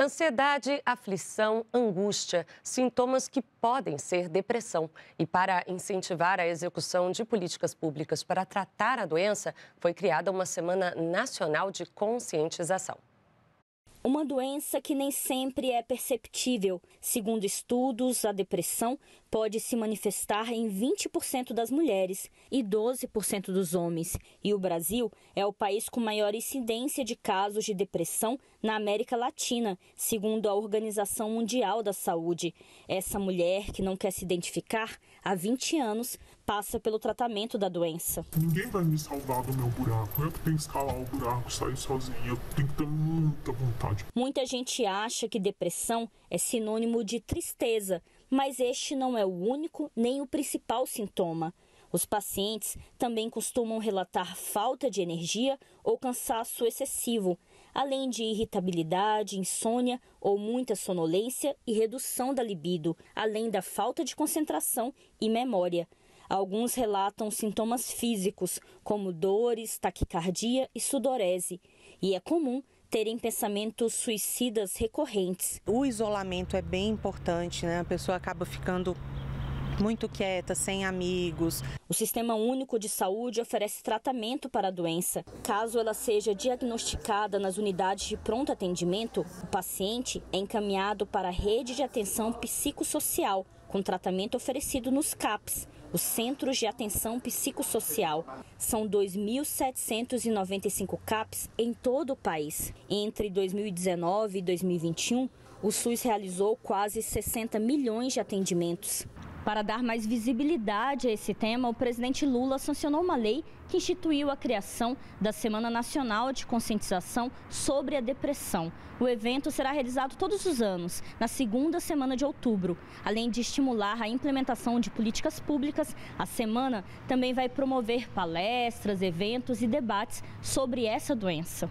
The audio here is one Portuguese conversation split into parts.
Ansiedade, aflição, angústia, sintomas que podem ser depressão. E para incentivar a execução de políticas públicas para tratar a doença, foi criada uma Semana Nacional de Conscientização. Uma doença que nem sempre é perceptível. Segundo estudos, a depressão pode se manifestar em 20% das mulheres e 12% dos homens. E o Brasil é o país com maior incidência de casos de depressão na América Latina, segundo a Organização Mundial da Saúde. Essa mulher, que não quer se identificar, há 20 anos passa pelo tratamento da doença. Ninguém vai me salvar do meu buraco. Eu que tenho que escalar o buraco, sair sozinha. Eu tenho que ter muita vontade. Muita gente acha que depressão é sinônimo de tristeza, mas este não é o único nem o principal sintoma. Os pacientes também costumam relatar falta de energia ou cansaço excessivo, além de irritabilidade, insônia ou muita sonolência e redução da libido, além da falta de concentração e memória. Alguns relatam sintomas físicos, como dores, taquicardia e sudorese, e é comum terem pensamentos suicidas recorrentes. O isolamento é bem importante, né? A pessoa acaba ficando muito quieta, sem amigos. O Sistema Único de Saúde oferece tratamento para a doença. Caso ela seja diagnosticada nas unidades de pronto atendimento, o paciente é encaminhado para a rede de atenção psicossocial, com tratamento oferecido nos CAPs, os Centros de Atenção Psicossocial. São 2.795 CAPs em todo o país. Entre 2019 e 2021, o SUS realizou quase 60 milhões de atendimentos. Para dar mais visibilidade a esse tema, o presidente Lula sancionou uma lei que instituiu a criação da Semana Nacional de Conscientização sobre a Depressão. O evento será realizado todos os anos, na segunda semana de outubro. Além de estimular a implementação de políticas públicas, a semana também vai promover palestras, eventos e debates sobre essa doença.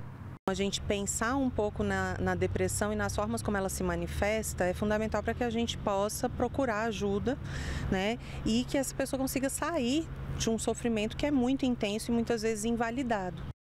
A gente pensar um pouco na, na, depressão e nas formas como ela se manifesta é fundamental para que a gente possa procurar ajuda, né? E que essa pessoa consiga sair de um sofrimento que é muito intenso e muitas vezes invalidado.